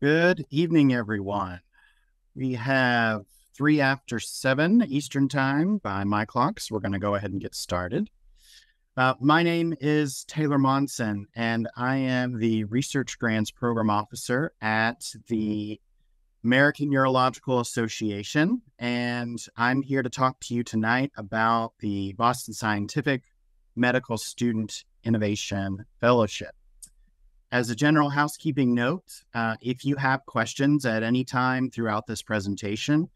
Good evening, everyone. We have three after seven Eastern Time by my clock, so we're going to go ahead and get started. Uh, my name is Taylor Monson, and I am the Research Grants Program Officer at the American Urological Association. And I'm here to talk to you tonight about the Boston Scientific Medical Student Innovation Fellowship. As a general housekeeping note, uh, if you have questions at any time throughout this presentation,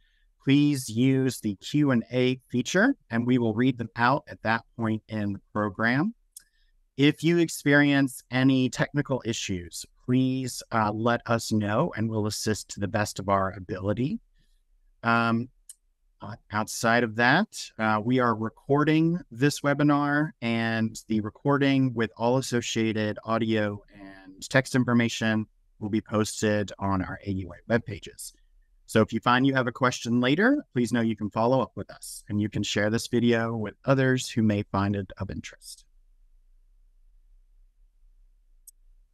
please use the Q&A feature and we will read them out at that point in the program. If you experience any technical issues, please uh, let us know and we'll assist to the best of our ability. Um, uh, outside of that, uh, we are recording this webinar and the recording with all associated audio and text information will be posted on our AUA web pages. So if you find you have a question later, please know you can follow up with us and you can share this video with others who may find it of interest.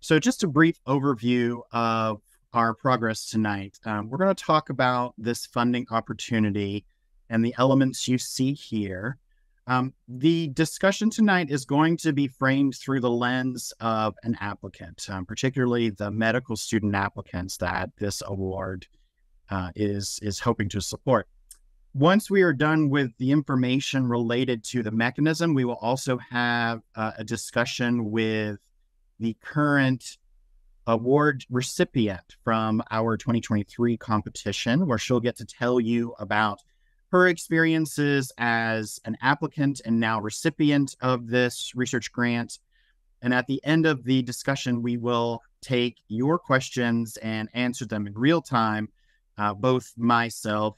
So just a brief overview of our progress tonight. Um, we're going to talk about this funding opportunity and the elements you see here. Um, the discussion tonight is going to be framed through the lens of an applicant, um, particularly the medical student applicants that this award uh, is is hoping to support. Once we are done with the information related to the mechanism, we will also have uh, a discussion with the current award recipient from our 2023 competition, where she'll get to tell you about her experiences as an applicant and now recipient of this research grant. And at the end of the discussion, we will take your questions and answer them in real time, uh, both myself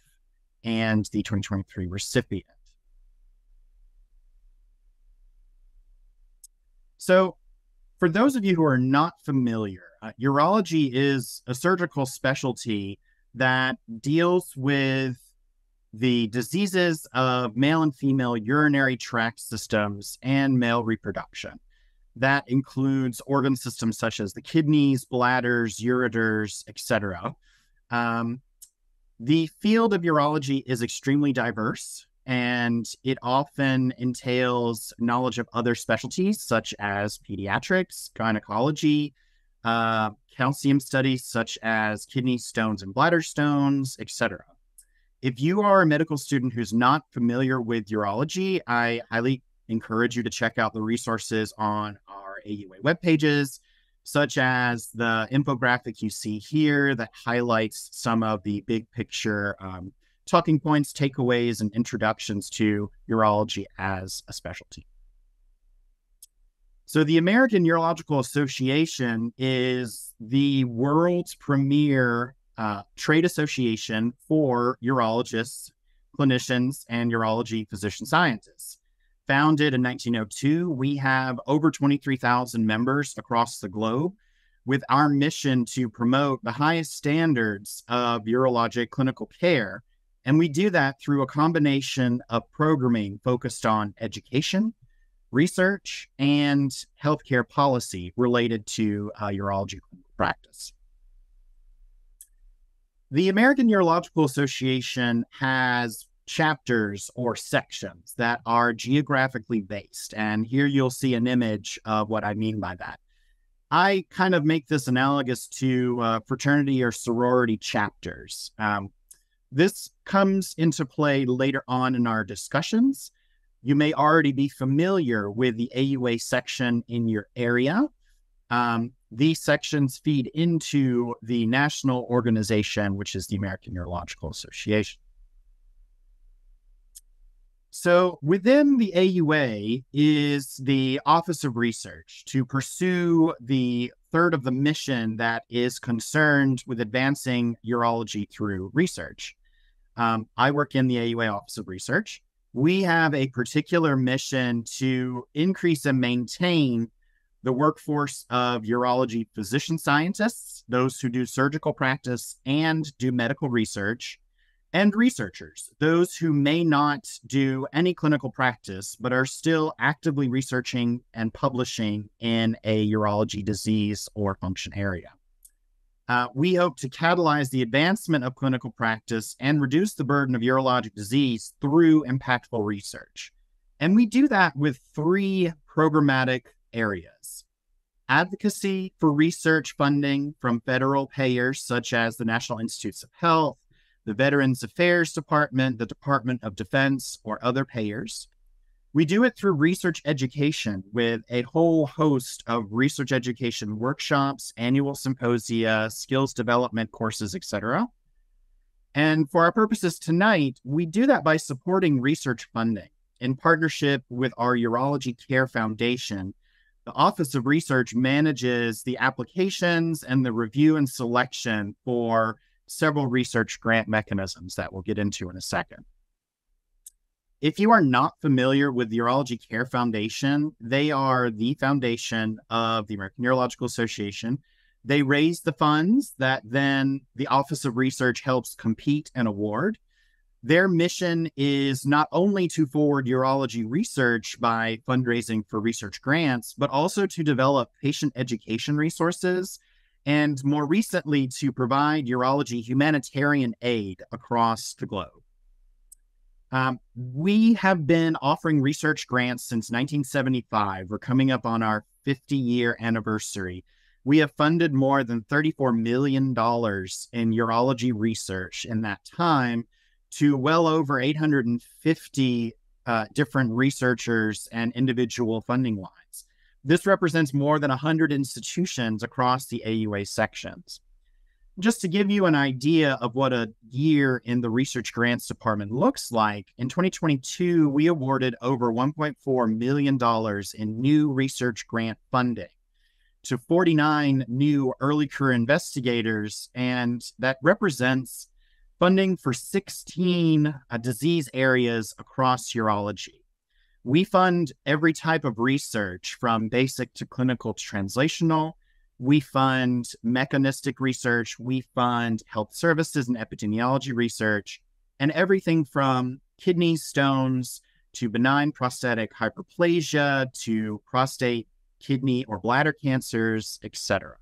and the 2023 recipient. So, for those of you who are not familiar, uh, urology is a surgical specialty that deals with the diseases of male and female urinary tract systems and male reproduction. That includes organ systems such as the kidneys, bladders, ureters, etc. Um, the field of urology is extremely diverse and it often entails knowledge of other specialties such as pediatrics, gynecology, uh, calcium studies such as kidney stones and bladder stones, etc. If you are a medical student who's not familiar with urology, I highly encourage you to check out the resources on our AUA web pages, such as the infographic you see here that highlights some of the big picture um, talking points, takeaways, and introductions to urology as a specialty. So, the American Urological Association is the world's premier uh, trade association for urologists, clinicians, and urology physician scientists. Founded in 1902, we have over 23,000 members across the globe with our mission to promote the highest standards of urologic clinical care. And we do that through a combination of programming focused on education, research, and healthcare policy related to uh, urology practice. The American Urological Association has chapters or sections that are geographically based. And here you'll see an image of what I mean by that. I kind of make this analogous to uh, fraternity or sorority chapters. Um, this comes into play later on in our discussions. You may already be familiar with the AUA section in your area. Um, these sections feed into the national organization, which is the American Urological Association. So within the AUA is the Office of Research to pursue the third of the mission that is concerned with advancing urology through research. Um, I work in the AUA Office of Research. We have a particular mission to increase and maintain the workforce of urology physician scientists, those who do surgical practice and do medical research, and researchers, those who may not do any clinical practice, but are still actively researching and publishing in a urology disease or function area. Uh, we hope to catalyze the advancement of clinical practice and reduce the burden of urologic disease through impactful research. And we do that with three programmatic areas advocacy for research funding from federal payers such as the National Institutes of Health, the Veterans Affairs Department, the Department of Defense, or other payers. We do it through research education with a whole host of research education workshops, annual symposia, skills development courses, etc. And for our purposes tonight, we do that by supporting research funding in partnership with our Urology Care Foundation. The Office of Research manages the applications and the review and selection for several research grant mechanisms that we'll get into in a second. If you are not familiar with the Urology Care Foundation, they are the foundation of the American Urological Association. They raise the funds that then the Office of Research helps compete and award. Their mission is not only to forward urology research by fundraising for research grants, but also to develop patient education resources and more recently to provide urology humanitarian aid across the globe. Um, we have been offering research grants since 1975. We're coming up on our 50 year anniversary. We have funded more than $34 million in urology research in that time to well over 850 uh, different researchers and individual funding lines. This represents more than 100 institutions across the AUA sections just to give you an idea of what a year in the research grants department looks like, in 2022, we awarded over $1.4 million in new research grant funding to 49 new early career investigators. And that represents funding for 16 uh, disease areas across urology. We fund every type of research from basic to clinical to translational we fund mechanistic research, we fund health services and epidemiology research, and everything from kidney stones to benign prostatic hyperplasia to prostate, kidney, or bladder cancers, etc.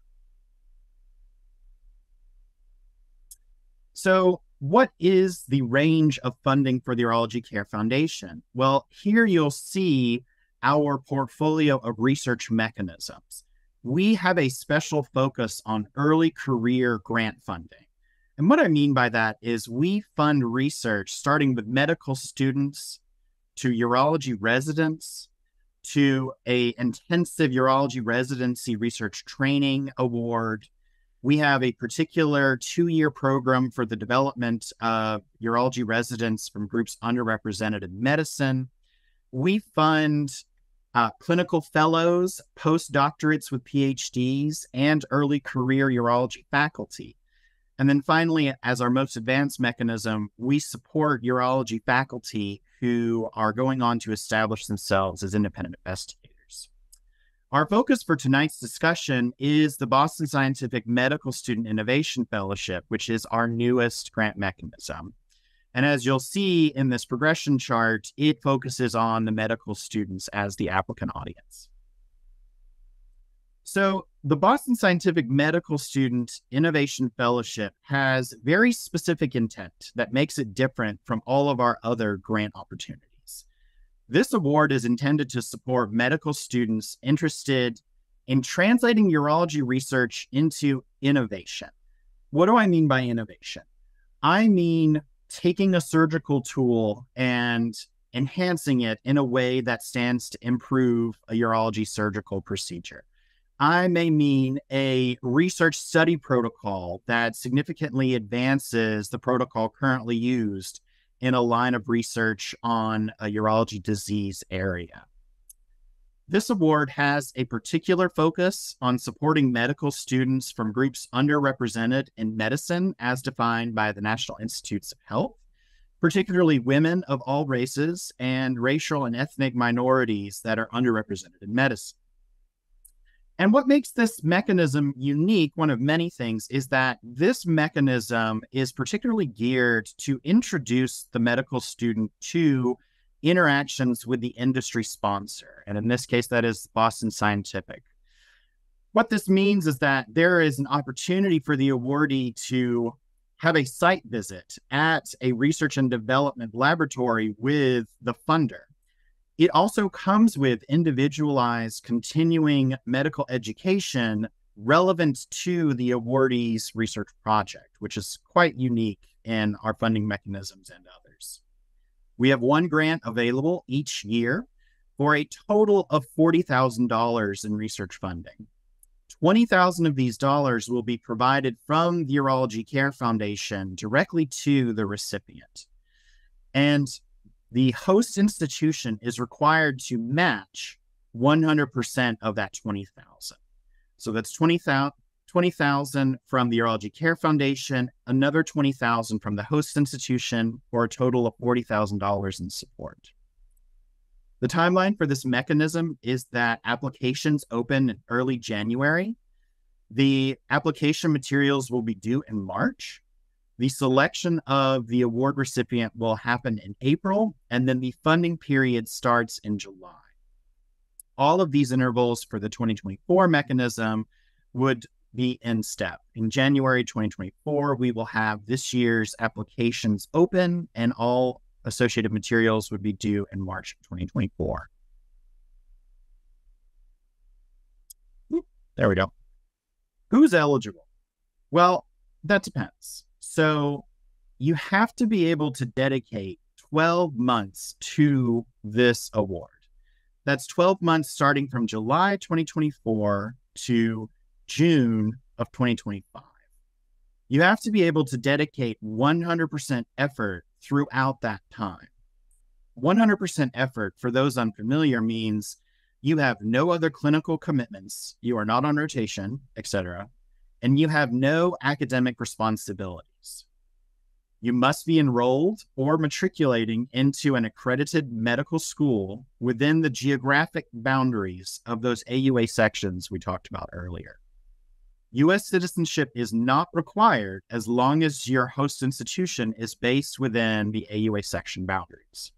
So, what is the range of funding for the Urology Care Foundation? Well, here you'll see our portfolio of research mechanisms we have a special focus on early career grant funding. And what I mean by that is we fund research starting with medical students to urology residents to a intensive urology residency research training award. We have a particular two-year program for the development of urology residents from groups underrepresented in medicine. We fund uh, clinical fellows, postdoctorates with PhDs, and early career urology faculty. And then finally, as our most advanced mechanism, we support urology faculty who are going on to establish themselves as independent investigators. Our focus for tonight's discussion is the Boston Scientific Medical Student Innovation Fellowship, which is our newest grant mechanism. And as you'll see in this progression chart, it focuses on the medical students as the applicant audience. So, the Boston Scientific Medical Student Innovation Fellowship has very specific intent that makes it different from all of our other grant opportunities. This award is intended to support medical students interested in translating urology research into innovation. What do I mean by innovation? I mean taking a surgical tool and enhancing it in a way that stands to improve a urology surgical procedure. I may mean a research study protocol that significantly advances the protocol currently used in a line of research on a urology disease area. This award has a particular focus on supporting medical students from groups underrepresented in medicine as defined by the National Institutes of Health, particularly women of all races and racial and ethnic minorities that are underrepresented in medicine. And what makes this mechanism unique, one of many things, is that this mechanism is particularly geared to introduce the medical student to interactions with the industry sponsor. And in this case, that is Boston Scientific. What this means is that there is an opportunity for the awardee to have a site visit at a research and development laboratory with the funder. It also comes with individualized continuing medical education relevant to the awardee's research project, which is quite unique in our funding mechanisms and others. We have one grant available each year for a total of $40,000 in research funding. 20,000 of these dollars will be provided from the Urology Care Foundation directly to the recipient. And the host institution is required to match 100% of that 20,000. So that's 20,000 20,000 from the Urology Care Foundation, another 20,000 from the host institution for a total of $40,000 in support. The timeline for this mechanism is that applications open in early January. The application materials will be due in March. The selection of the award recipient will happen in April, and then the funding period starts in July. All of these intervals for the 2024 mechanism would be in step. In January 2024, we will have this year's applications open and all associated materials would be due in March 2024. There we go. Who's eligible? Well, that depends. So you have to be able to dedicate 12 months to this award. That's 12 months starting from July 2024 to June of 2025. You have to be able to dedicate 100% effort throughout that time. 100% effort, for those unfamiliar, means you have no other clinical commitments, you are not on rotation, etc., and you have no academic responsibilities. You must be enrolled or matriculating into an accredited medical school within the geographic boundaries of those AUA sections we talked about earlier. US citizenship is not required as long as your host institution is based within the AUA section boundaries.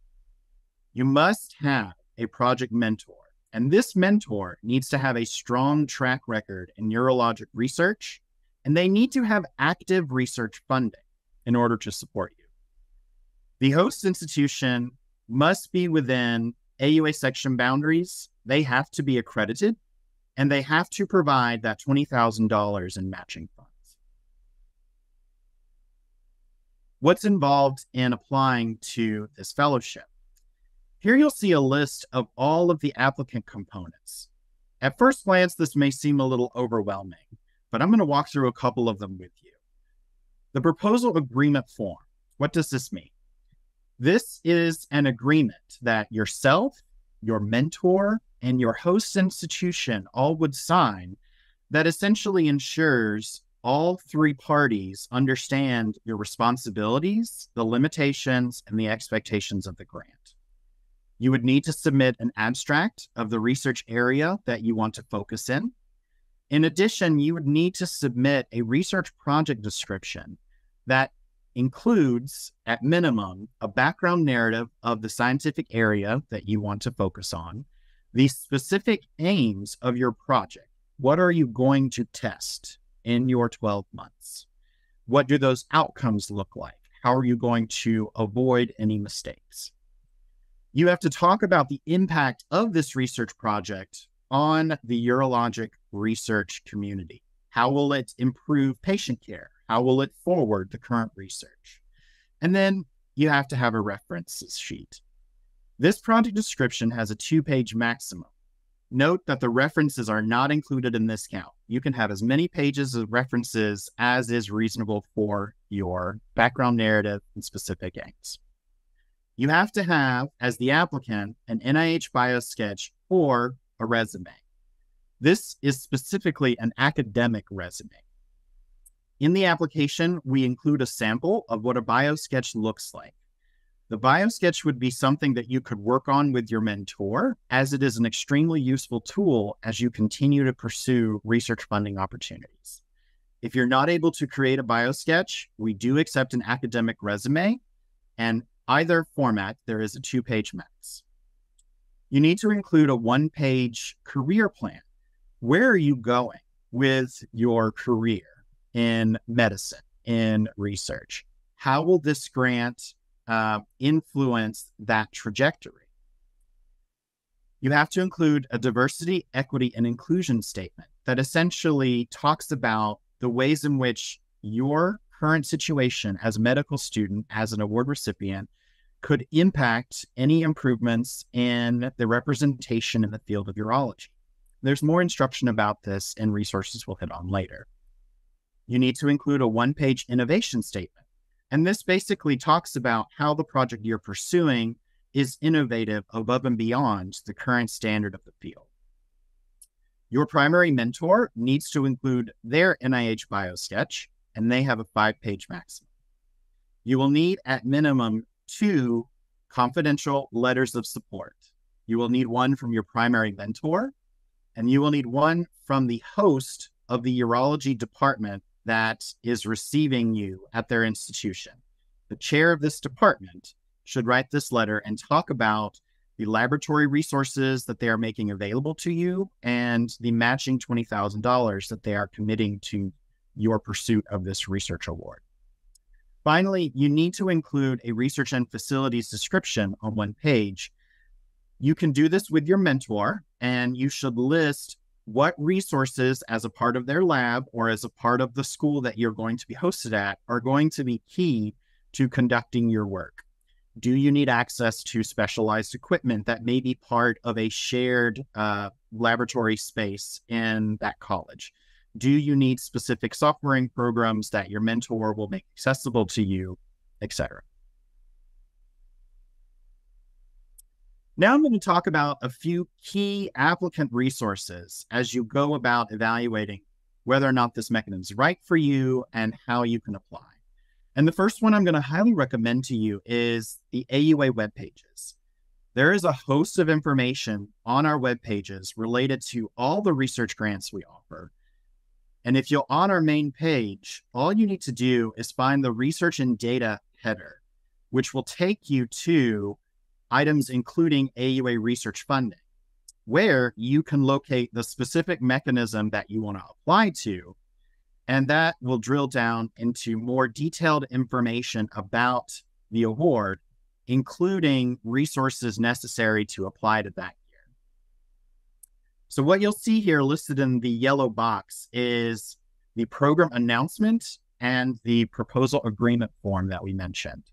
You must have a project mentor, and this mentor needs to have a strong track record in urologic research, and they need to have active research funding in order to support you. The host institution must be within AUA section boundaries. They have to be accredited and they have to provide that $20,000 in matching funds. What's involved in applying to this fellowship? Here you'll see a list of all of the applicant components. At first glance, this may seem a little overwhelming, but I'm going to walk through a couple of them with you. The proposal agreement form. What does this mean? This is an agreement that yourself, your mentor, and your host institution all would sign that essentially ensures all three parties understand your responsibilities, the limitations, and the expectations of the grant. You would need to submit an abstract of the research area that you want to focus in. In addition, you would need to submit a research project description that includes, at minimum, a background narrative of the scientific area that you want to focus on, the specific aims of your project. What are you going to test in your 12 months? What do those outcomes look like? How are you going to avoid any mistakes? You have to talk about the impact of this research project on the urologic research community. How will it improve patient care? How will it forward the current research? And then you have to have a references sheet. This project description has a two page maximum. Note that the references are not included in this count. You can have as many pages of references as is reasonable for your background narrative and specific aims. You have to have, as the applicant, an NIH bio sketch or a resume. This is specifically an academic resume. In the application, we include a sample of what a biosketch looks like. The BioSketch would be something that you could work on with your mentor, as it is an extremely useful tool as you continue to pursue research funding opportunities. If you're not able to create a BioSketch, we do accept an academic resume, and either format, there is a two page max. You need to include a one page career plan. Where are you going? with your career in medicine, in research? How will this grant uh, influence that trajectory? You have to include a diversity, equity, and inclusion statement that essentially talks about the ways in which your current situation as a medical student, as an award recipient, could impact any improvements in the representation in the field of urology. There's more instruction about this and resources we'll hit on later. You need to include a one page innovation statement. And this basically talks about how the project you're pursuing is innovative above and beyond the current standard of the field. Your primary mentor needs to include their NIH BioSketch, and they have a five page maximum. You will need at minimum two confidential letters of support. You will need one from your primary mentor, and you will need one from the host of the urology department that is receiving you at their institution. The chair of this department should write this letter and talk about the laboratory resources that they are making available to you and the matching $20,000 that they are committing to your pursuit of this research award. Finally, you need to include a research and facilities description on one page. You can do this with your mentor, and you should list what resources, as a part of their lab or as a part of the school that you're going to be hosted at, are going to be key to conducting your work. Do you need access to specialized equipment that may be part of a shared uh, laboratory space in that college? Do you need specific softwaring programs that your mentor will make accessible to you, etc.? Now I'm going to talk about a few key applicant resources as you go about evaluating whether or not this mechanism is right for you and how you can apply. And the first one I'm going to highly recommend to you is the AUA web pages. There is a host of information on our web pages related to all the research grants we offer. And if you're on our main page, all you need to do is find the research and data header, which will take you to items including AUA research funding, where you can locate the specific mechanism that you want to apply to and that will drill down into more detailed information about the award, including resources necessary to apply to that year. So, what you'll see here listed in the yellow box is the program announcement and the proposal agreement form that we mentioned.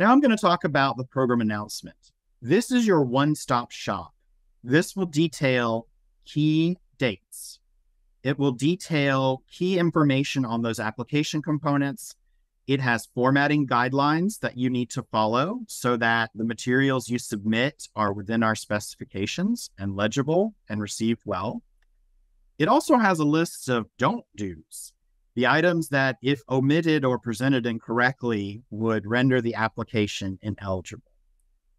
Now, I'm going to talk about the program announcement. This is your one stop shop. This will detail key dates, it will detail key information on those application components. It has formatting guidelines that you need to follow so that the materials you submit are within our specifications and legible and received well. It also has a list of don't do's, the items that, if omitted or presented incorrectly, would render the application ineligible.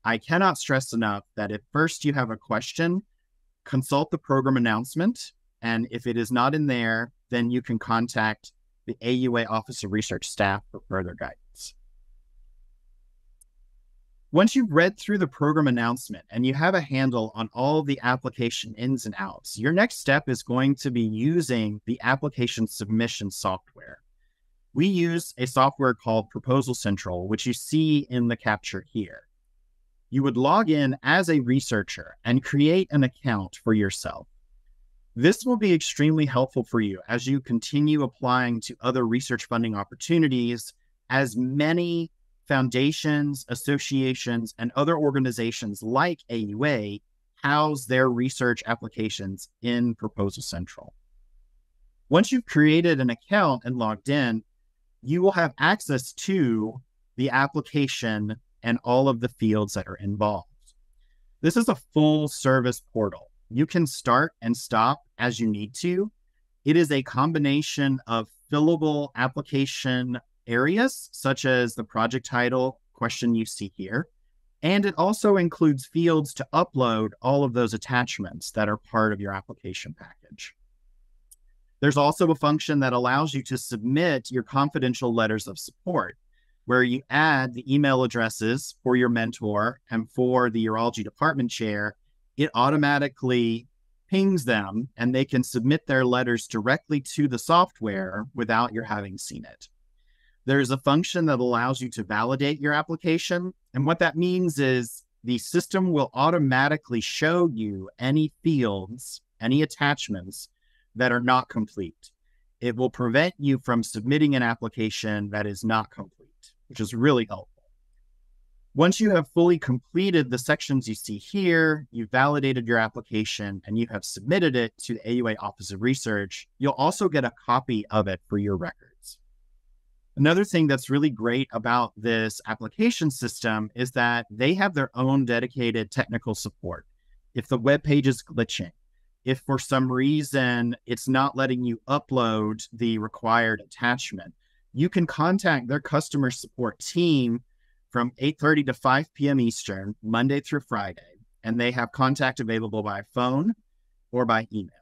I cannot stress enough that if first you have a question, consult the program announcement and if it is not in there, then you can contact the AUA Office of Research staff for further guidance. Once you've read through the program announcement and you have a handle on all the application ins and outs, your next step is going to be using the application submission software. We use a software called Proposal Central, which you see in the capture here. You would log in as a researcher and create an account for yourself. This will be extremely helpful for you as you continue applying to other research funding opportunities, as many foundations, associations, and other organizations like AUA house their research applications in Proposal Central. Once you've created an account and logged in, you will have access to the application and all of the fields that are involved. This is a full service portal you can start and stop as you need to. It is a combination of fillable application areas, such as the project title question you see here. And it also includes fields to upload all of those attachments that are part of your application package. There's also a function that allows you to submit your confidential letters of support, where you add the email addresses for your mentor and for the urology department chair it automatically pings them and they can submit their letters directly to the software without your having seen it. There's a function that allows you to validate your application. And what that means is the system will automatically show you any fields, any attachments that are not complete. It will prevent you from submitting an application that is not complete, which is really helpful. Once you have fully completed the sections you see here, you've validated your application, and you have submitted it to the AUA Office of Research, you'll also get a copy of it for your records. Another thing that's really great about this application system is that they have their own dedicated technical support. If the web page is glitching, if for some reason it's not letting you upload the required attachment, you can contact their customer support team from 8:30 to 5 p.m. Eastern, Monday through Friday, and they have contact available by phone or by email.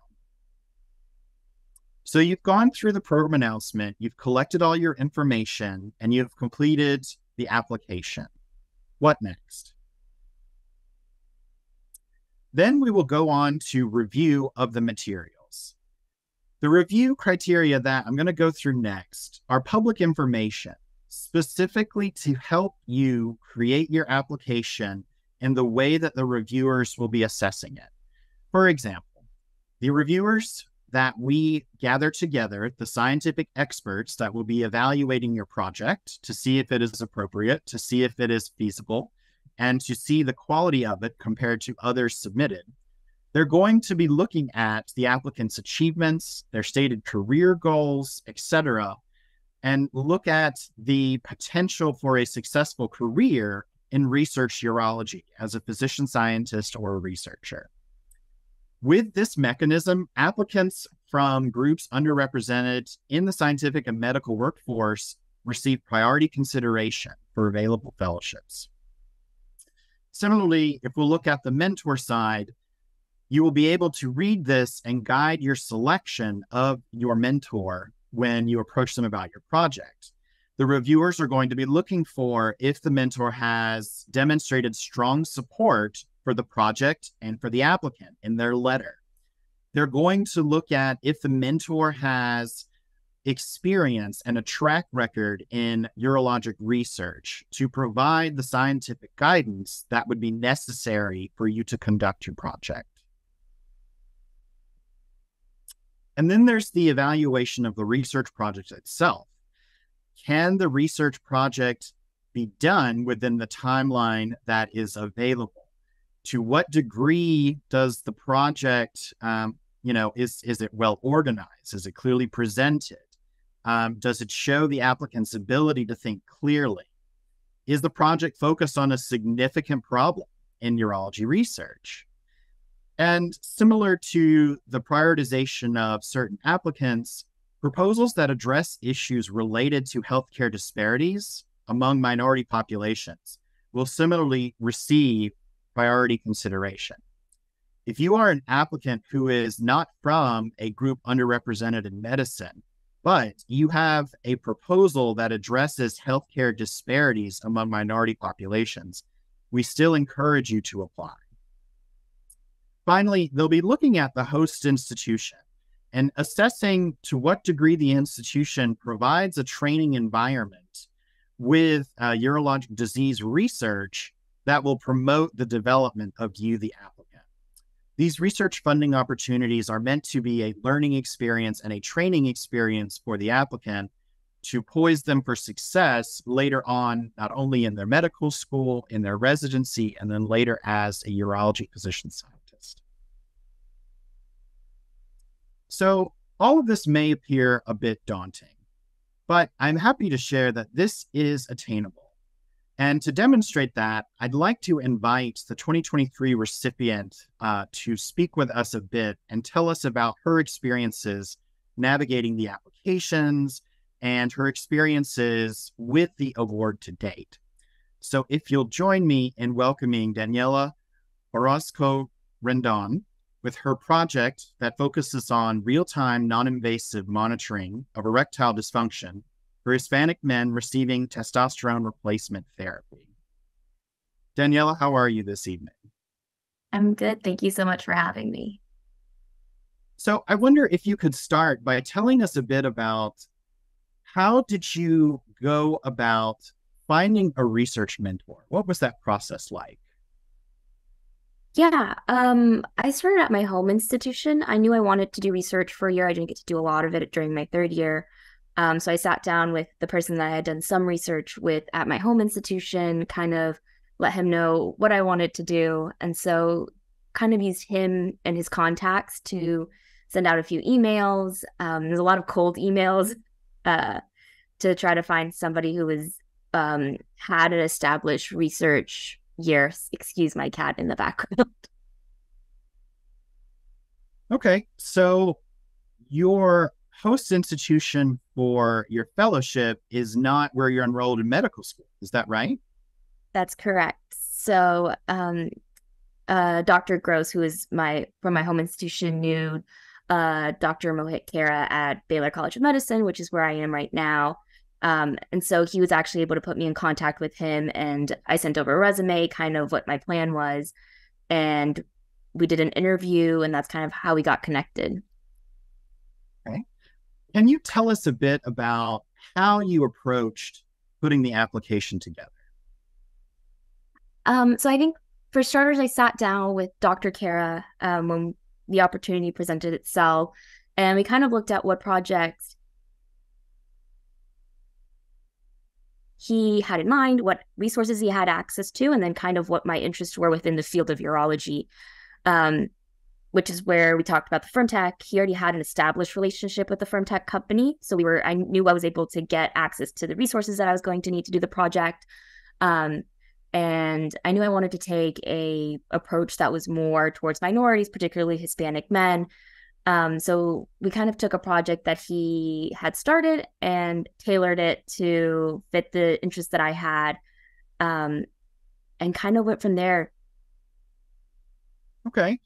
So you've gone through the program announcement, you've collected all your information, and you've completed the application. What next? Then we will go on to review of the materials. The review criteria that I'm going to go through next are public information specifically to help you create your application in the way that the reviewers will be assessing it. For example, the reviewers that we gather together, the scientific experts that will be evaluating your project to see if it is appropriate, to see if it is feasible, and to see the quality of it compared to others submitted. They're going to be looking at the applicant's achievements, their stated career goals, etc., and look at the potential for a successful career in research urology as a physician scientist or a researcher. With this mechanism, applicants from groups underrepresented in the scientific and medical workforce receive priority consideration for available fellowships. Similarly, if we look at the mentor side, you will be able to read this and guide your selection of your mentor when you approach them about your project. The reviewers are going to be looking for if the mentor has demonstrated strong support for the project and for the applicant in their letter. They're going to look at if the mentor has experience and a track record in urologic research to provide the scientific guidance that would be necessary for you to conduct your project. And then there's the evaluation of the research project itself. Can the research project be done within the timeline that is available? To what degree does the project, um, you know, is is it well organized? Is it clearly presented? Um, does it show the applicant's ability to think clearly? Is the project focused on a significant problem in urology research? And similar to the prioritization of certain applicants, proposals that address issues related to healthcare disparities among minority populations will similarly receive priority consideration. If you are an applicant who is not from a group underrepresented in medicine, but you have a proposal that addresses healthcare disparities among minority populations, we still encourage you to apply. Finally, they'll be looking at the host institution and assessing to what degree the institution provides a training environment with uh, urologic disease research that will promote the development of you, the applicant. These research funding opportunities are meant to be a learning experience and a training experience for the applicant to poise them for success later on, not only in their medical school, in their residency, and then later as a urology physician scientist. So, all of this may appear a bit daunting, but I'm happy to share that this is attainable. And to demonstrate that, I'd like to invite the 2023 recipient uh, to speak with us a bit and tell us about her experiences navigating the applications and her experiences with the award to date. So, if you'll join me in welcoming Daniela Orozco Rendon, with her project that focuses on real time, non invasive monitoring of erectile dysfunction for Hispanic men receiving testosterone replacement therapy. Daniela, how are you this evening? I'm good. Thank you so much for having me. So I wonder if you could start by telling us a bit about how did you go about finding a research mentor? What was that process like? Yeah, um, I started at my home institution. I knew I wanted to do research for a year. I didn't get to do a lot of it during my third year. Um, so I sat down with the person that I had done some research with at my home institution, kind of let him know what I wanted to do. And so kind of used him and his contacts to send out a few emails. Um, there's a lot of cold emails uh, to try to find somebody who was um, had an established research year. Excuse my cat in the background. Okay, so your host institution for your fellowship is not where you're enrolled in medical school. Is that right? That's correct. So, um, uh, Dr. Gross, who is my from my home institution, knew uh, Dr. Mohit Khera at Baylor College of Medicine, which is where I am right now. Um, and so he was actually able to put me in contact with him, and I sent over a resume, kind of what my plan was, and we did an interview, and that's kind of how we got connected. Okay. Can you tell us a bit about how you approached putting the application together? Um, so I think for starters, I sat down with Dr. Khera um, when the opportunity presented itself, and we kind of looked at what projects he had in mind, what resources he had access to, and then kind of what my interests were within the field of urology, um, which is where we talked about the FirmTech. He already had an established relationship with the FirmTech company, so we were. I knew I was able to get access to the resources that I was going to need to do the project. Um, and I knew I wanted to take a approach that was more towards minorities, particularly Hispanic men, um, so we kind of took a project that he had started and tailored it to fit the interest that I had, um, and kind of went from there. Okay.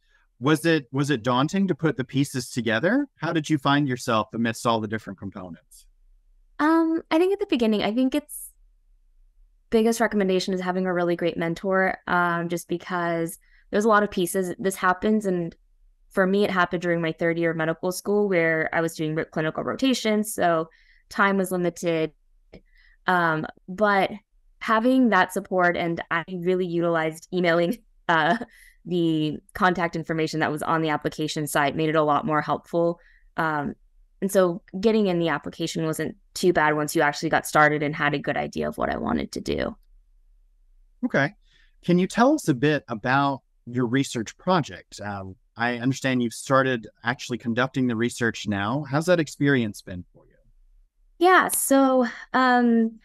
Was it was it daunting to put the pieces together? How did you find yourself amidst all the different components? Um, I think at the beginning, I think it's biggest recommendation is having a really great mentor. Um, just because there's a lot of pieces. This happens, and for me, it happened during my third year of medical school where I was doing clinical rotations. So time was limited. Um, but having that support, and I really utilized emailing uh, the contact information that was on the application site, made it a lot more helpful. Um, and so getting in the application wasn't too bad once you actually got started and had a good idea of what I wanted to do. Okay. Can you tell us a bit about your research project? Um, I understand you've started actually conducting the research now. How's that experience been for you? Yeah, so um,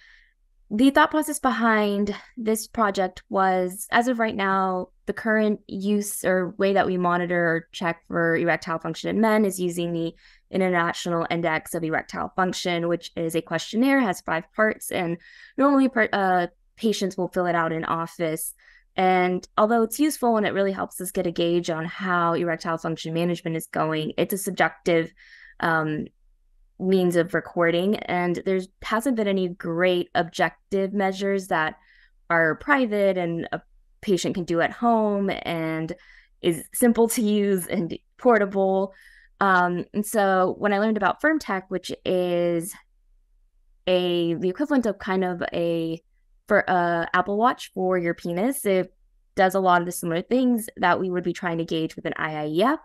the thought process behind this project was as of right now, the current use or way that we monitor or check for erectile function in men is using the International Index of Erectile Function, which is a questionnaire, has five parts, and normally uh, patients will fill it out in office. And although it's useful and it really helps us get a gauge on how erectile function management is going, it's a subjective um, means of recording. And there hasn't been any great objective measures that are private and a patient can do at home and is simple to use and portable. Um, and so when I learned about Firmtech, which is a the equivalent of kind of a for a Apple Watch for your penis. It does a lot of the similar things that we would be trying to gauge with an IIEF,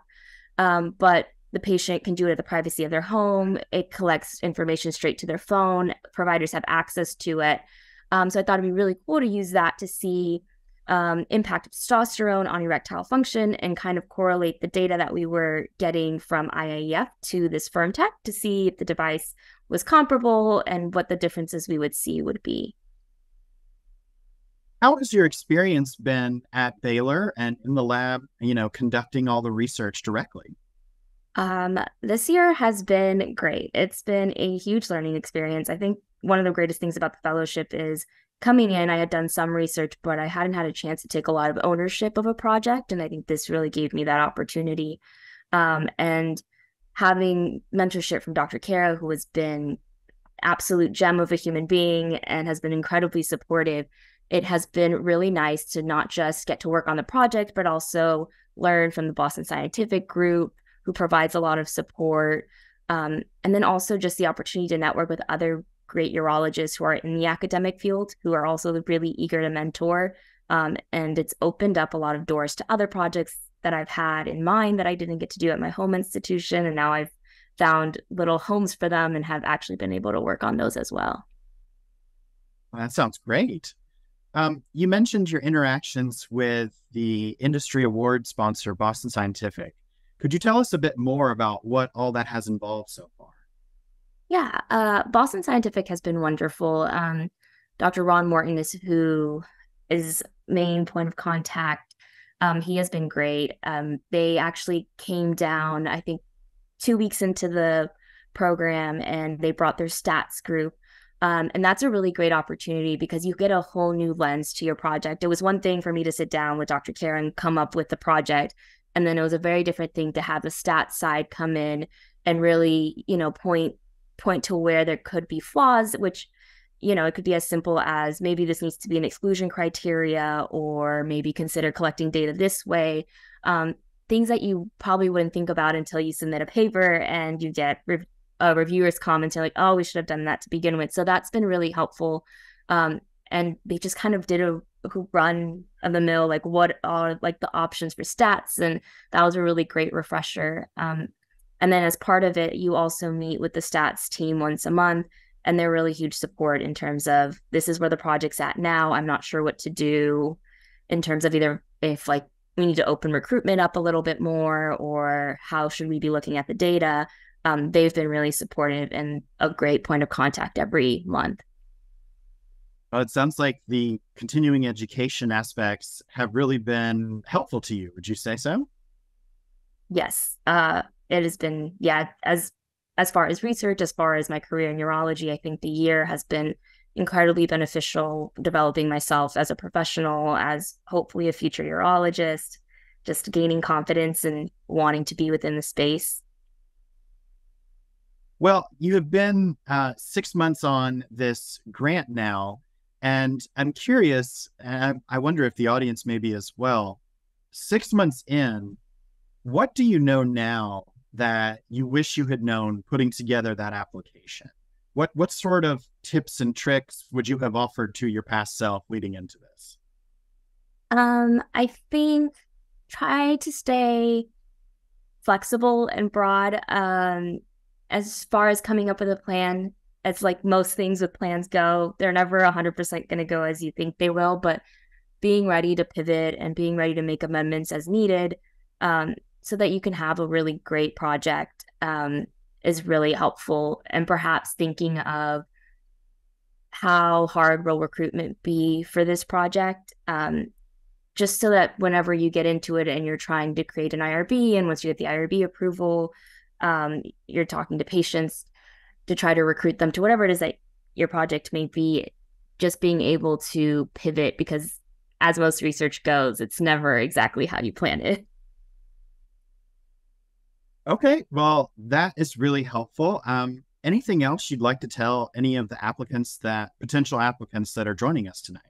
um, but the patient can do it at the privacy of their home. It collects information straight to their phone. Providers have access to it. Um, so I thought it'd be really cool to use that to see um, impact of testosterone on erectile function and kind of correlate the data that we were getting from IIEF to this FirmTech to see if the device was comparable and what the differences we would see would be. How has your experience been at Baylor and in the lab, you know, conducting all the research directly? Um, this year has been great. It's been a huge learning experience. I think one of the greatest things about the fellowship is coming in, I had done some research, but I hadn't had a chance to take a lot of ownership of a project. And I think this really gave me that opportunity. Um, and having mentorship from Dr. Khera, who has been absolute gem of a human being and has been incredibly supportive it has been really nice to not just get to work on the project, but also learn from the Boston Scientific Group, who provides a lot of support. Um, and then also just the opportunity to network with other great urologists who are in the academic field who are also really eager to mentor. Um, and it's opened up a lot of doors to other projects that I've had in mind that I didn't get to do at my home institution. And now I've found little homes for them and have actually been able to work on those as well. well that sounds great. Um, you mentioned your interactions with the industry award sponsor, Boston Scientific. Could you tell us a bit more about what all that has involved so far? Yeah, uh, Boston Scientific has been wonderful. Um, Dr. Ron Morton is who is main point of contact. Um, he has been great. Um, they actually came down, I think, two weeks into the program, and they brought their stats group um, and that's a really great opportunity because you get a whole new lens to your project. It was one thing for me to sit down with Dr. Khera, come up with the project. And then it was a very different thing to have the stats side come in and really, you know, point point to where there could be flaws, which, you know, it could be as simple as maybe this needs to be an exclusion criteria or maybe consider collecting data this way. Um, things that you probably wouldn't think about until you submit a paper and you get re- reviewers commenting like, "Oh, we should have done that to begin with." So that's been really helpful. Um, and they just kind of did a run of the mill, like what are like the options for stats, and that was a really great refresher. Um, and then as part of it, you also meet with the stats team once a month, and they're really huge support in terms of this is where the project's at now. I'm not sure what to do in terms of either if like we need to open recruitment up a little bit more or how should we be looking at the data um, they've been really supportive and a great point of contact every month. Well, it sounds like the continuing education aspects have really been helpful to you. Would you say so? Yes, uh, it has been. Yeah, as as far as research, as far as my career in urology, I think the year has been incredibly beneficial. Developing myself as a professional, as hopefully a future urologist, just gaining confidence and wanting to be within the space well, you have been uh, six months on this grant now, and I'm curious, and I wonder if the audience may be as well. Six months in, what do you know now that you wish you had known putting together that application? What what sort of tips and tricks would you have offered to your past self leading into this? Um, I think try to stay flexible and broad. Um, as far as coming up with a plan, it's like most things with plans go, they're never 100% going to go as you think they will, but being ready to pivot and being ready to make amendments as needed um, so that you can have a really great project um, is really helpful. And perhaps thinking of how hard will recruitment be for this project, um, just so that whenever you get into it and you're trying to create an IRB, and once you get the IRB approval, um, you're talking to patients to try to recruit them to whatever it is that your project may be just being able to pivot because as most research goes it's never exactly how you plan it okay well that is really helpful um, anything else you'd like to tell any of the applicants that potential applicants that are joining us tonight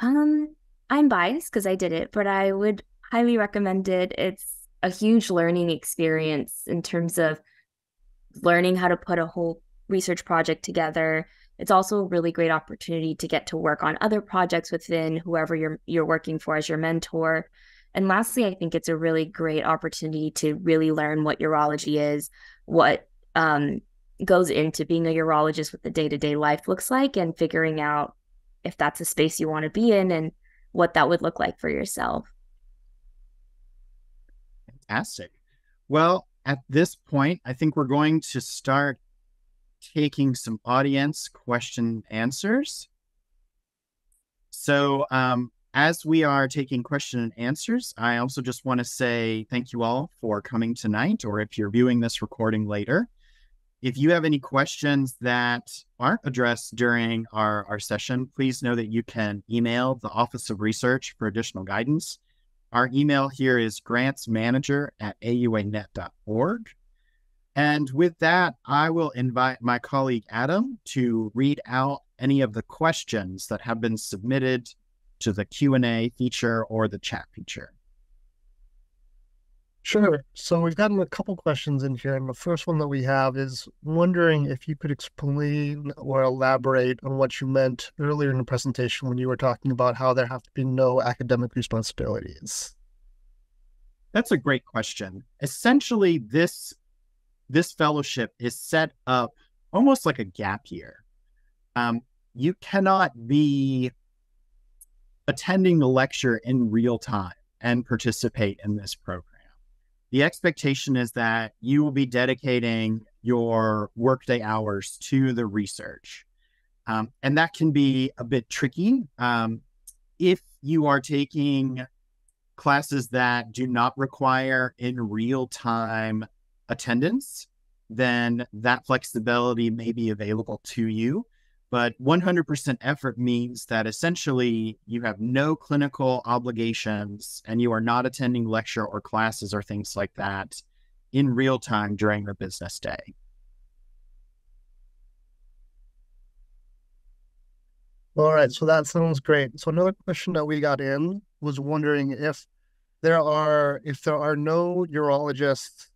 um i'm biased because i did it but i would highly recommend it it's a huge learning experience in terms of learning how to put a whole research project together. It's also a really great opportunity to get to work on other projects within whoever you're you're working for as your mentor. And lastly, I think it's a really great opportunity to really learn what urology is, what um, goes into being a urologist, what the day to day life looks like, and figuring out if that's a space you want to be in and what that would look like for yourself. Fantastic. Well, at this point, I think we're going to start taking some audience question answers. So, um, as we are taking question and answers, I also just want to say thank you all for coming tonight, or if you're viewing this recording later. If you have any questions that aren't addressed during our, our session, please know that you can email the Office of Research for additional guidance our email here is grantsmanager at auanet.org. And with that, I will invite my colleague Adam to read out any of the questions that have been submitted to the Q&A feature or the chat feature. Sure. So we've gotten a couple questions in here, and the first one that we have is wondering if you could explain or elaborate on what you meant earlier in the presentation when you were talking about how there have to be no academic responsibilities. That's a great question. Essentially, this this fellowship is set up almost like a gap year. Um, you cannot be attending the lecture in real time and participate in this program. The expectation is that you will be dedicating your workday hours to the research. Um, and that can be a bit tricky. Um, if you are taking classes that do not require in real time attendance, then that flexibility may be available to you. But 100% effort means that essentially you have no clinical obligations and you are not attending lecture or classes or things like that in real time during the business day. All right, so that sounds great. So another question that we got in was wondering if there are if there are no urologists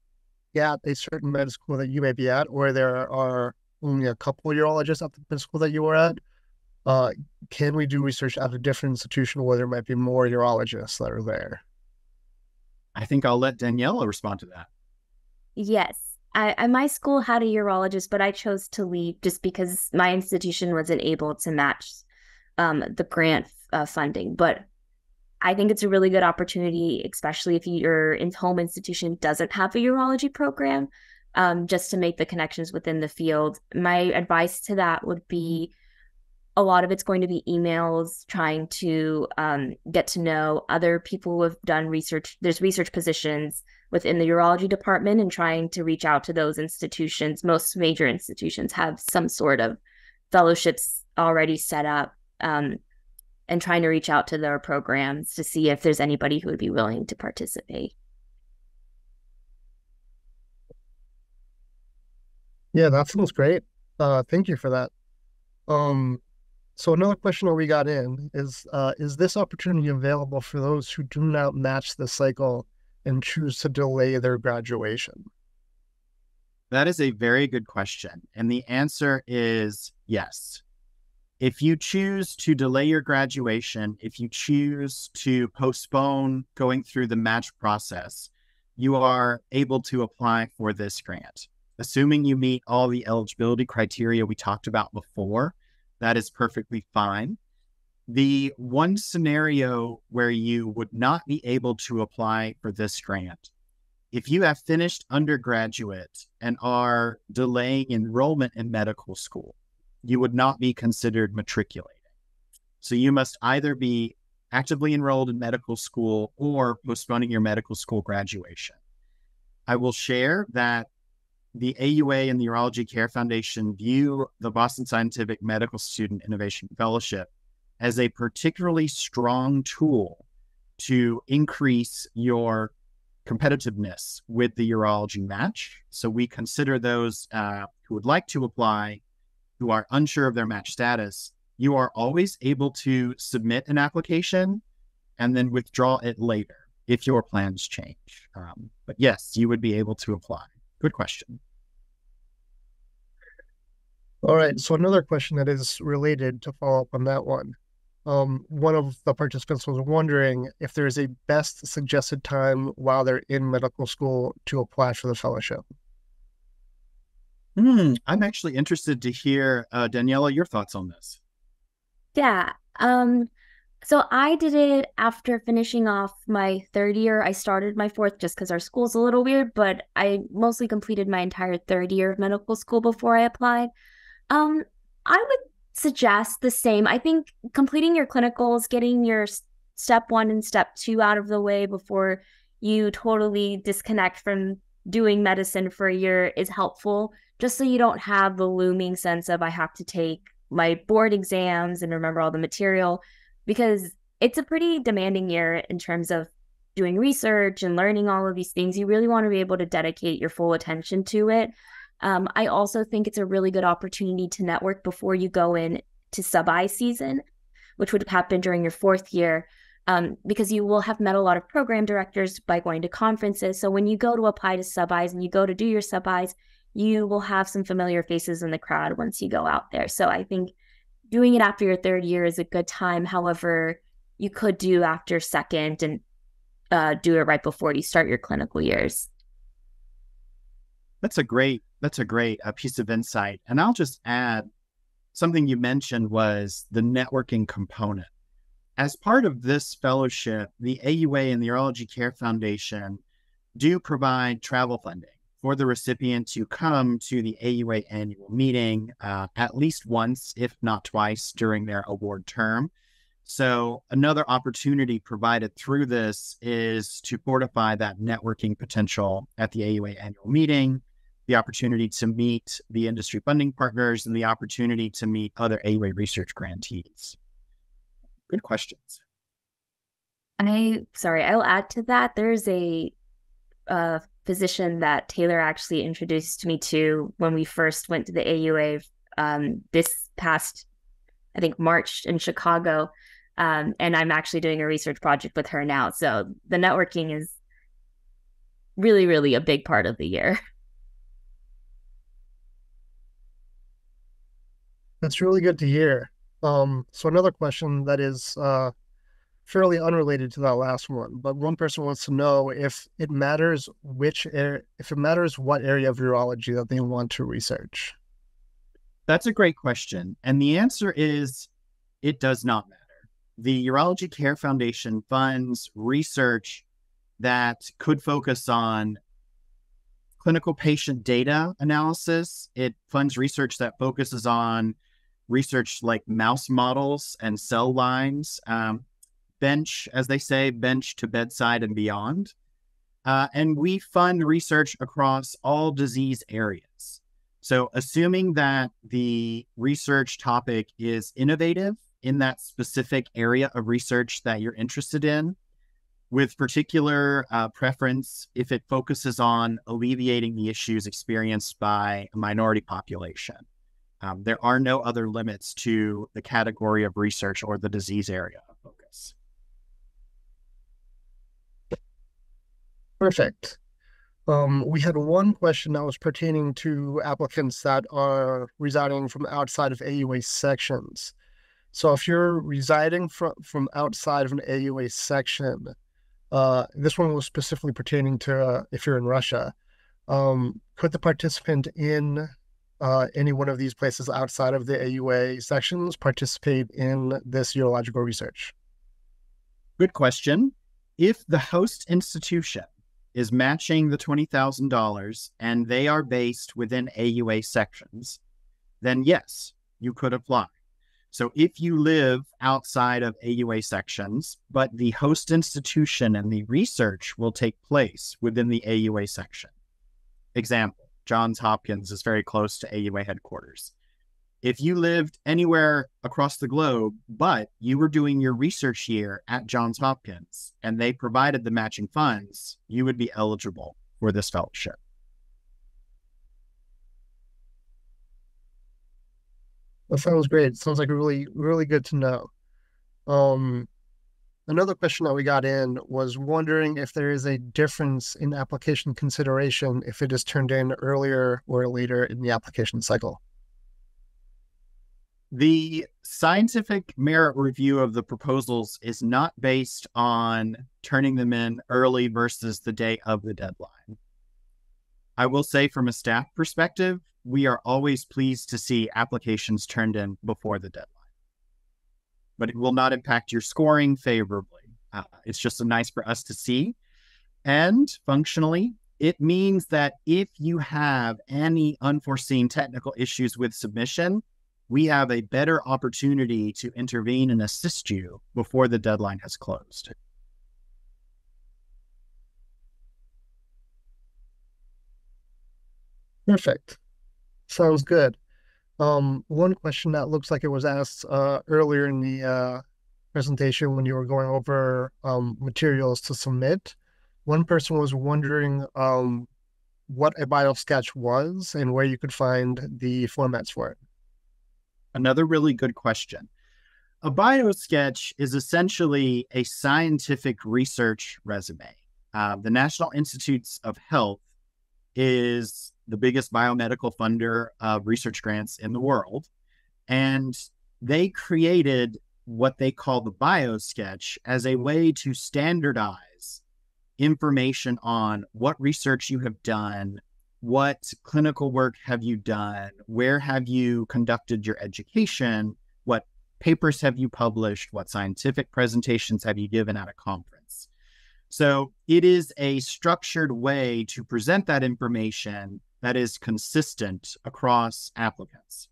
at a certain med school that you may be at, or there are only a couple of urologists at the med school that you were at, uh, can we do research at a different institution where there might be more urologists that are there? I think I'll let Daniela respond to that. Yes. I, I, my school had a urologist, but I chose to leave just because my institution wasn't able to match um, the grant uh, funding. But I think it's a really good opportunity, especially if your home institution doesn't have a urology program, um, just to make the connections within the field. My advice to that would be a lot of it's going to be emails trying to um, get to know other people who have done research. There's research positions within the urology department and trying to reach out to those institutions. Most major institutions have some sort of fellowships already set up. Um, and trying to reach out to their programs to see if there's anybody who would be willing to participate. Yeah, that sounds great. Uh, thank you for that. Um, so another question that we got in is: uh, Is this opportunity available for those who do not match the cycle and choose to delay their graduation? That is a very good question, and the answer is yes. If you choose to delay your graduation, if you choose to postpone going through the match process, you are able to apply for this grant assuming you meet all the eligibility criteria we talked about before, that is perfectly fine. The one scenario where you would not be able to apply for this grant, if you have finished undergraduate and are delaying enrollment in medical school, you would not be considered matriculating. So you must either be actively enrolled in medical school or postponing your medical school graduation. I will share that the AUA and the Urology Care Foundation view the Boston Scientific Medical Student Innovation Fellowship as a particularly strong tool to increase your competitiveness with the urology match. So we consider those uh, who would like to apply, who are unsure of their match status, you are always able to submit an application and then withdraw it later if your plans change. Um, but yes, you would be able to apply. Good question. All right. So another question that is related to follow up on that one. Um, one of the participants was wondering if there is a best suggested time while they're in medical school to apply for the fellowship. Hmm. I'm actually interested to hear, uh, Daniela, your thoughts on this. Yeah. Um, so I did it after finishing off my third year. I started my fourth just because our school's a little weird, but I mostly completed my entire third year of medical school before I applied. Um, I would suggest the same. I think completing your clinicals, getting your step one and step two out of the way before you totally disconnect from doing medicine for a year is helpful, just so you don't have the looming sense of I have to take my board exams and remember all the material because it's a pretty demanding year in terms of doing research and learning all of these things. You really want to be able to dedicate your full attention to it. Um, I also think it's a really good opportunity to network before you go in to sub I season, which would happen during your fourth year. um, because you will have met a lot of program directors by going to conferences. So when you go to apply to sub-Is and you go to do your sub-Is, you will have some familiar faces in the crowd once you go out there. So I think doing it after your third year is a good time. However, you could do after second and uh, do it right before you start your clinical years. That's a great that's a great uh, piece of insight. And I'll just add something you mentioned was the networking component. As part of this fellowship, the AUA and the Urology Care Foundation do provide travel funding for the recipient to come to the AUA annual meeting uh, at least once, if not twice, during their award term. So, another opportunity provided through this is to fortify that networking potential at the AUA annual meeting, the opportunity to meet the industry funding partners, and the opportunity to meet other AUA research grantees. Good questions. I sorry, I'll add to that. There's a uh, physician that Taylor actually introduced me to when we first went to the AUA um, this past, I think March in Chicago, um, and I'm actually doing a research project with her now. So the networking is really, really a big part of the year. That's really good to hear. Um, so another question that is uh, fairly unrelated to that last one, but one person wants to know if it matters which air, if it matters what area of urology that they want to research. That's a great question, and the answer is it does not matter. The Urology Care Foundation funds research that could focus on clinical patient data analysis. It funds research that focuses on research like mouse models and cell lines, um, bench, as they say, bench to bedside and beyond. Uh, and we fund research across all disease areas. So, assuming that the research topic is innovative in that specific area of research that you're interested in, with particular uh, preference if it focuses on alleviating the issues experienced by a minority population. Um, there are no other limits to the category of research or the disease area of focus. Perfect. Um, we had one question that was pertaining to applicants that are residing from outside of AUA sections. So if you're residing from, from outside of an AUA section, uh, this one was specifically pertaining to uh, if you're in Russia, um, could the participant in uh, any one of these places outside of the AUA sections participate in this urological research? Good question. If the host institution is matching the $20,000 and they are based within AUA sections, then yes, you could apply. So if you live outside of AUA sections, but the host institution and the research will take place within the AUA section. Example Johns Hopkins is very close to AUA headquarters. If you lived anywhere across the globe, but you were doing your research year at Johns Hopkins and they provided the matching funds, you would be eligible for this fellowship. That sounds great. sounds like really, really good to know. Um, another question that we got in was wondering if there is a difference in application consideration if it is turned in earlier or later in the application cycle. The scientific merit review of the proposals is not based on turning them in early versus the day of the deadline. I will say, from a staff perspective, we are always pleased to see applications turned in before the deadline but it will not impact your scoring favorably. Uh, it's just nice for us to see. And functionally, it means that if you have any unforeseen technical issues with submission, we have a better opportunity to intervene and assist you before the deadline has closed. Perfect. Sounds good. Um, one question that looks like it was asked uh, earlier in the uh, presentation when you were going over um, materials to submit. One person was wondering um, what a biosketch was and where you could find the formats for it. Another really good question. A biosketch is essentially a scientific research resume. Uh, the National Institutes of Health is the biggest biomedical funder of research grants in the world. And they created what they call the biosketch as a way to standardize information on what research you have done, what clinical work have you done, where have you conducted your education, what papers have you published, what scientific presentations have you given at a conference. So it is a structured way to present that information that is consistent across applicants.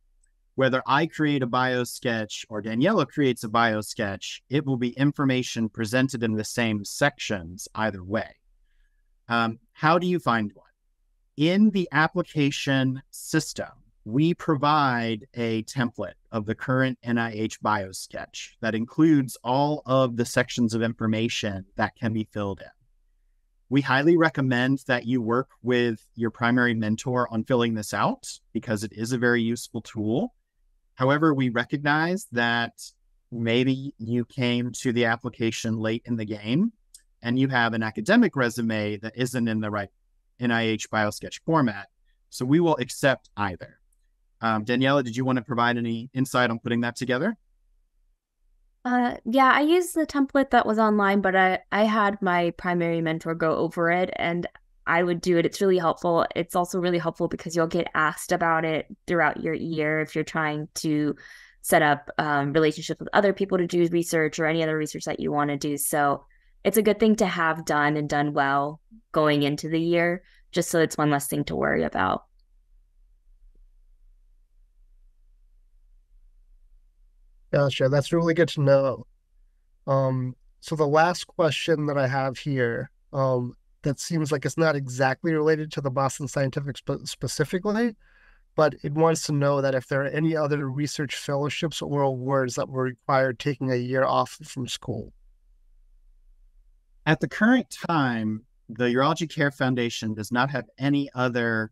Whether I create a bio sketch or Daniela creates a bio sketch, it will be information presented in the same sections either way. Um, how do you find one? In the application system, we provide a template of the current NIH bio sketch that includes all of the sections of information that can be filled in. We highly recommend that you work with your primary mentor on filling this out because it is a very useful tool. However, we recognize that maybe you came to the application late in the game and you have an academic resume that isn't in the right NIH BioSketch format. So we will accept either. Um, Daniela, did you want to provide any insight on putting that together? Uh, yeah, I used the template that was online, but I, I had my primary mentor go over it and I would do it. It's really helpful. It's also really helpful because you'll get asked about it throughout your year if you're trying to set up um, relationships with other people to do research or any other research that you want to do. So it's a good thing to have done and done well going into the year, just so it's one less thing to worry about. Gotcha. That's really good to know. Um, so the last question that I have here, um, that seems like it's not exactly related to the Boston Scientific spe- specifically, but it wants to know that if there are any other research fellowships or awards that were required taking a year off from school. At the current time, the Urology Care Foundation does not have any other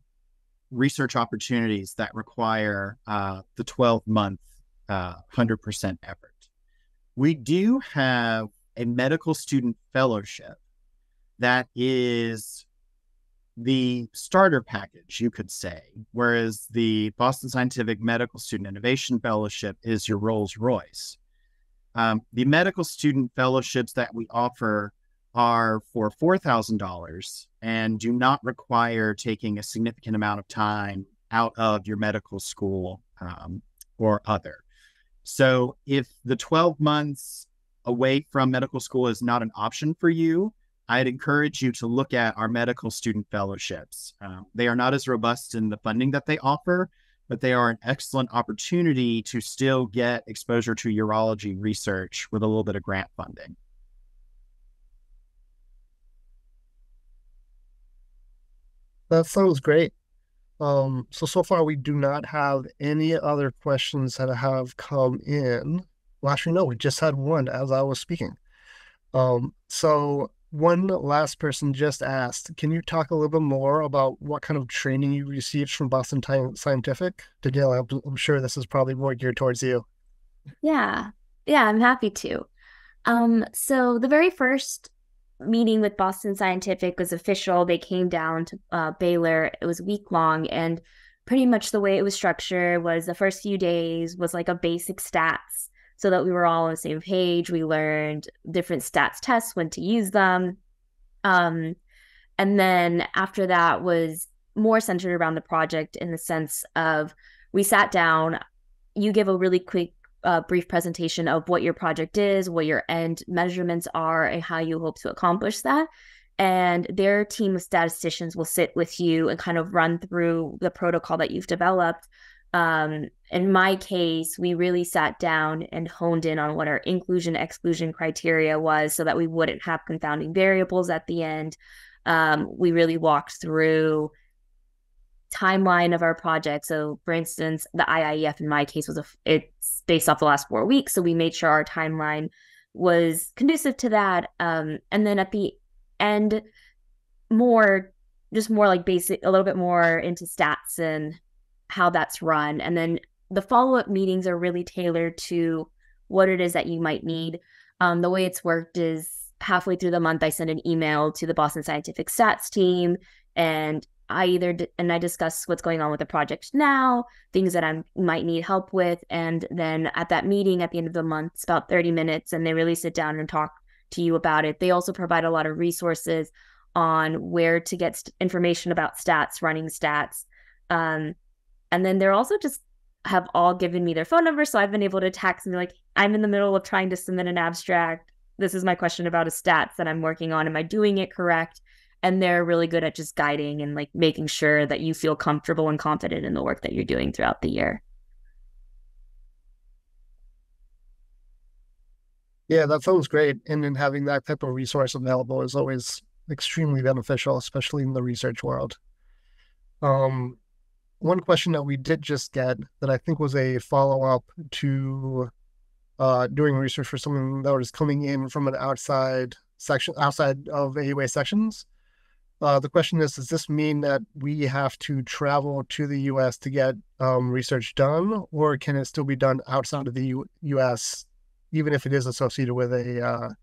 research opportunities that require uh, the 12 month uh, 100% effort. We do have a medical student fellowship that is the starter package, you could say, whereas the Boston Scientific Medical Student Innovation Fellowship is your Rolls Royce. Um, the medical student fellowships that we offer are for $4,000 and do not require taking a significant amount of time out of your medical school um, or other. So if the 12 months away from medical school is not an option for you, I'd encourage you to look at our medical student fellowships. Um, they are not as robust in the funding that they offer, but they are an excellent opportunity to still get exposure to urology research with a little bit of grant funding. That sounds great. Um, so so far we do not have any other questions that have come in. Well, actually, no, we just had one as I was speaking. Um, so one last person just asked, can you talk a little bit more about what kind of training you received from Boston Scientific? Danielle, I'm sure this is probably more geared towards you. Yeah, yeah, I'm happy to. Um, so the very first meeting with Boston Scientific was official. They came down to uh, Baylor. It was week long, and pretty much the way it was structured was the first few days was like a basic stats, so that we were all on the same page. We learned different stats tests, when to use them, um, and then after that was more centered around the project in the sense of we sat down. You give a really quick a brief presentation of what your project is, what your end measurements are, and how you hope to accomplish that. And their team of statisticians will sit with you and kind of run through the protocol that you've developed. Um, in my case, we really sat down and honed in on what our inclusion exclusion criteria was so that we wouldn't have confounding variables at the end. Um, we really walked through timeline of our project. So, for instance, the IIEF in my case was a it's based off the last four weeks, so we made sure our timeline was conducive to that. Um, and then at the end, more just more like basic, a little bit more into stats and how that's run. And then the follow up meetings are really tailored to what it is that you might need. Um, the way it's worked is halfway through the month, I send an email to the Boston Scientific Stats team, and I either d- and I discuss what's going on with the project now, things that I might need help with, and then at that meeting at the end of the month, it's about thirty minutes, and they really sit down and talk to you about it. They also provide a lot of resources on where to get st- information about stats, running stats, um, and then they're also just have all given me their phone number, so I've been able to text and be like, I'm in the middle of trying to submit an abstract this is my question about a stats that I'm working on. Am I doing it correct? And they're really good at just guiding and like making sure that you feel comfortable and confident in the work that you're doing throughout the year. Yeah, that sounds great. And then having that type of resource available is always extremely beneficial, especially in the research world. Um, one question that we did just get that I think was a follow up to uh, doing research for someone that was coming in from an outside section, outside of AUA sections. Uh, the question is, does this mean that we have to travel to the U.S. to get um, research done, or can it still be done outside of the U- U.S., even if it is associated with a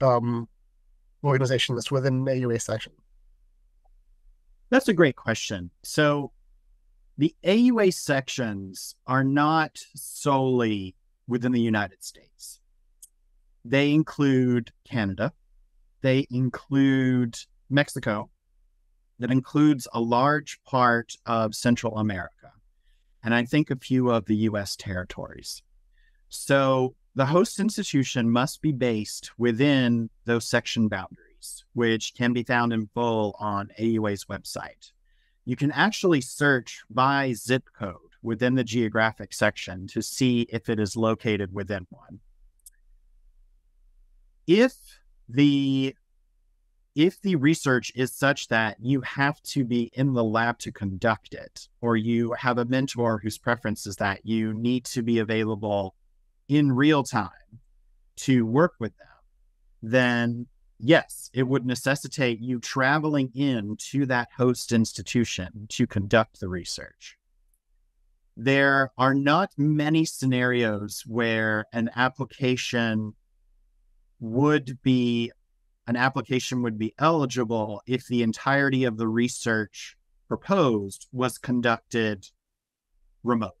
uh, um, organization that's within AUA section? That's a great question. So, the AUA sections are not solely within the United States. They include Canada, they include Mexico, that includes a large part of Central America, and I think a few of the US territories. So the host institution must be based within those section boundaries, which can be found in full on AUA's website. You can actually search by zip code within the geographic section to see if it is located within one. If the if the research is such that you have to be in the lab to conduct it, or you have a mentor whose preference is that you need to be available in real time to work with them, then yes, it would necessitate you traveling in to that host institution to conduct the research. There are not many scenarios where an application would be an application would be eligible if the entirety of the research proposed was conducted remotely.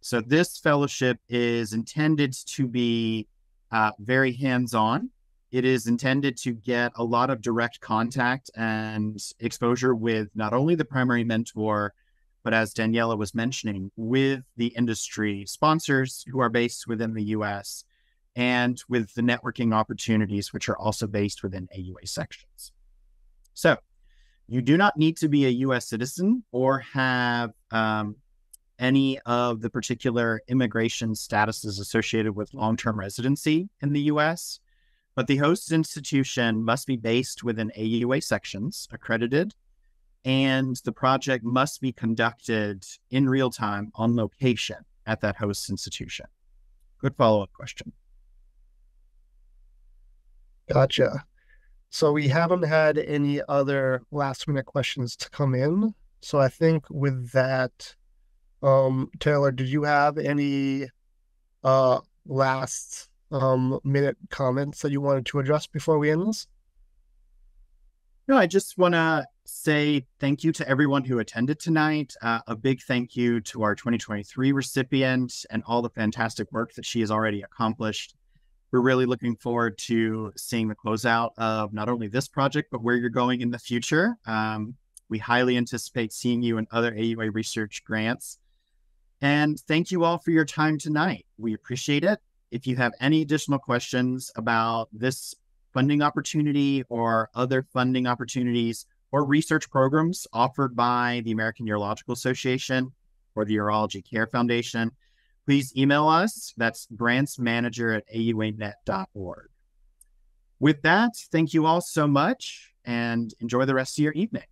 So this fellowship is intended to be uh, very hands-on. It is intended to get a lot of direct contact and exposure with not only the primary mentor, but as Daniela was mentioning, with the industry sponsors who are based within the US and with the networking opportunities, which are also based within AUA sections. So you do not need to be a US citizen or have um, any of the particular immigration statuses associated with long term residency in the US, but the host institution must be based within AUA sections, accredited, and the project must be conducted in real time on location at that host institution. Good follow up question. Gotcha. So we haven't had any other last minute questions to come in. So I think with that, um, Taylor, did you have any uh, last um, minute comments that you wanted to address before we end this? No, I just want to say thank you to everyone who attended tonight. Uh, a big thank you to our 2023 recipient and all the fantastic work that she has already accomplished. We're really looking forward to seeing the closeout of not only this project, but where you're going in the future. Um, we highly anticipate seeing you in other AUA research grants. And thank you all for your time tonight. We appreciate it. If you have any additional questions about this funding opportunity or other funding opportunities, or research programs offered by the American Urological Association or the Urology Care Foundation, please email us. That's grantsmanager at auanet.org. With that, thank you all so much and enjoy the rest of your evening.